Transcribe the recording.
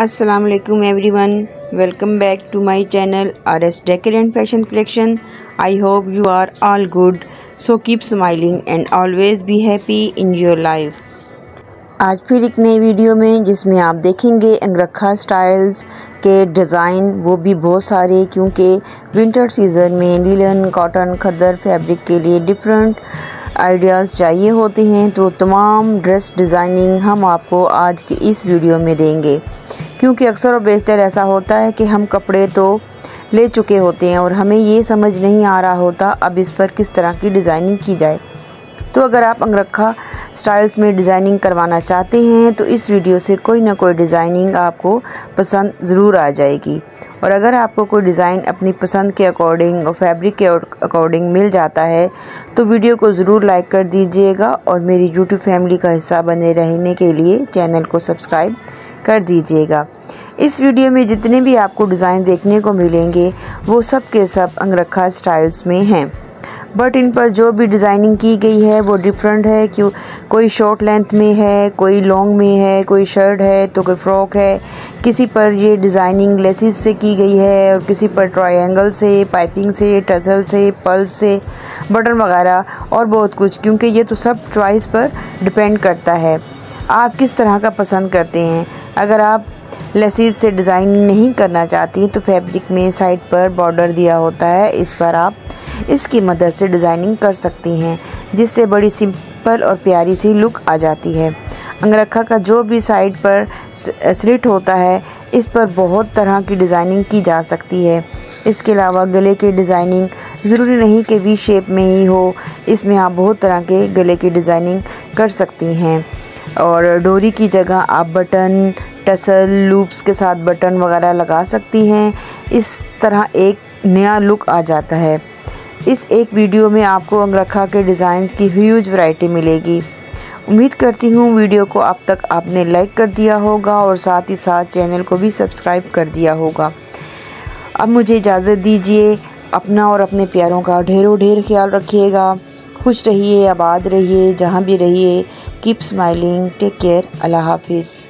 अस्सलाम वालेकुम everyone welcome back to my channel R S decor and fashion collection I hope you are all good so keep smiling and always be happy in your life आज फिर एक नई video में, जिसमें आप देखेंगे अंगरखा स्टाइल्स के डिज़ाइन। वो भी बहुत सारे, क्योंकि विंटर सीज़न में लीलन, कॉटन खदर फैब्रिक के लिए डिफरेंट आइडियाज़ चाहिए होते हैं तो तमाम ड्रेस डिज़ाइनिंग हम आपको आज की इस वीडियो में देंगे। क्योंकि अक्सर और बेहतर ऐसा होता है कि हम कपड़े तो ले चुके होते हैं और हमें ये समझ नहीं आ रहा होता अब इस पर किस तरह की डिज़ाइनिंग की जाए। तो अगर आप अंगरखा स्टाइल्स में डिज़ाइनिंग करवाना चाहते हैं तो इस वीडियो से कोई ना कोई डिज़ाइनिंग आपको पसंद ज़रूर आ जाएगी। और अगर आपको कोई डिज़ाइन अपनी पसंद के अकॉर्डिंग और फैब्रिक के अकॉर्डिंग मिल जाता है तो वीडियो को ज़रूर लाइक कर दीजिएगा और मेरी यूट्यूब फैमिली का हिस्सा बने रहने के लिए चैनल को सब्सक्राइब कर दीजिएगा। इस वीडियो में जितने भी आपको डिज़ाइन देखने को मिलेंगे, वो सब के सब अंगरखा स्टाइल्स में हैं। बट इन पर जो भी डिज़ाइनिंग की गई है, वो डिफरेंट है। क्यों, कोई शॉर्ट लेंथ में है, कोई लॉन्ग में है, कोई शर्ट है तो कोई फ्रॉक है। किसी पर ये डिज़ाइनिंग लेसिस से की गई है और किसी पर ट्रायंगल से पाइपिंग से टजल से पल्स से बटन वगैरह और बहुत कुछ। क्योंकि ये तो सब चॉइस पर डिपेंड करता है। आप किस तरह का पसंद करते हैं? अगर आप लेसिस से डिज़ाइनिंग नहीं करना चाहती तो फैब्रिक में साइड पर बॉर्डर दिया होता है। इस पर आप इसकी मदद से डिज़ाइनिंग कर सकती हैं, जिससे बड़ी सिंपल और प्यारी सी लुक आ जाती है। अंगरखा का जो भी साइड पर स्लिट होता है, इस पर बहुत तरह की डिज़ाइनिंग की जा सकती है। इसके अलावा गले की डिज़ाइनिंग ज़रूरी नहीं कि वी शेप में ही हो, इसमें आप बहुत तरह के गले की डिज़ाइनिंग कर सकती हैं। और डोरी की जगह आप बटन टसल लूप्स के साथ बटन वगैरह लगा सकती हैं। इस तरह एक नया लुक आ जाता है। इस एक वीडियो में आपको अंगरखा के डिज़ाइंस की ह्यूज वैरायटी मिलेगी। उम्मीद करती हूँ वीडियो को अब तक आपने लाइक कर दिया होगा और साथ ही साथ चैनल को भी सब्सक्राइब कर दिया होगा। अब मुझे इजाज़त दीजिए, अपना और अपने प्यारों का ढेरों ढेर ख्याल रखिएगा। खुश रहिए, आबाद रहिए, जहाँ भी रहिए। कीप स्माइलिंग टेक केयर अल्लाह हाफिज़।